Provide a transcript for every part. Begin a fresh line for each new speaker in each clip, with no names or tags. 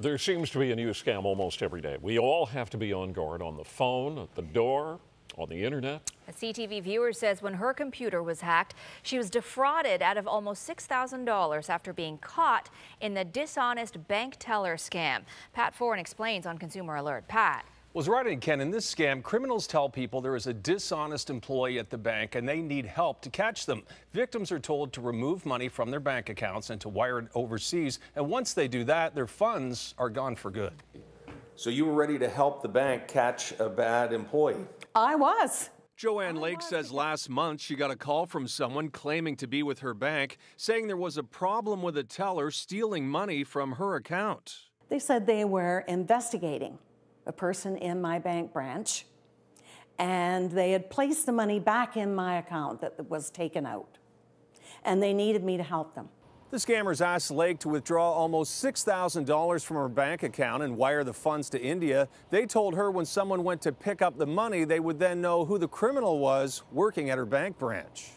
There seems to be a new scam almost every day. We all have to be on guard on the phone, at the door, on the internet.
A CTV viewer says when her computer was hacked, she was defrauded out of almost $6,000 after being caught in the dishonest bank teller scam. Pat Foran explains on Consumer Alert. Pat.
Was right in Ken. In this scam, criminals tell people there is a dishonest employee at the bank and they need help to catch them. Victims are told to remove money from their bank accounts and to wire it overseas. And once they do that, their funds are gone for good.
So you were ready to help the bank catch a bad employee?
I was.
Joanne Lake says last month she got a call from someone claiming to be with her bank, saying there was a problem with a teller stealing money from her account.
They said they were investigating a person in my bank branch, and they had placed the money back in my account that was taken out. And they needed me to help them.
The scammers asked Lake to withdraw almost $6,000 from her bank account and wire the funds to India. They told her when someone went to pick up the money, they would then know who the criminal was working at her bank branch.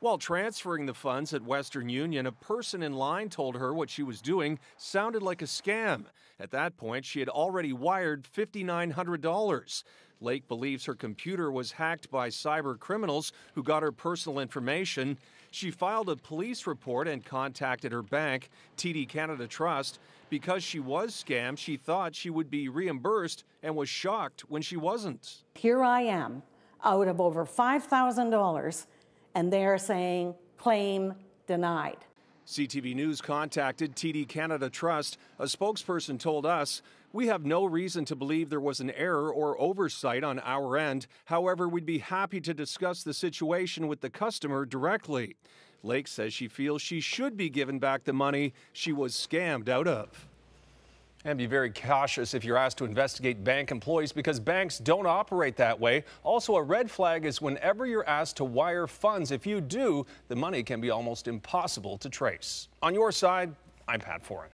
While transferring the funds at Western Union, a person in line told her what she was doing sounded like a scam. At that point, she had already wired $5,900. Lake believes her computer was hacked by cyber criminals who got her personal information. She filed a police report and contacted her bank, TD Canada Trust. Because she was scammed, she thought she would be reimbursed and was shocked when she wasn't.
Here I am, out of over $5,000 and they're saying claim denied.
CTV News contacted TD Canada Trust. A spokesperson told us, We have no reason to believe there was an error or oversight on our end. However, we'd be happy to discuss the situation with the customer directly. Lake says she feels she should be given back the money she was scammed out of. And be very cautious if you're asked to investigate bank employees because banks don't operate that way. Also, a red flag is whenever you're asked to wire funds. If you do, the money can be almost impossible to trace. On your side, I'm Pat Foran.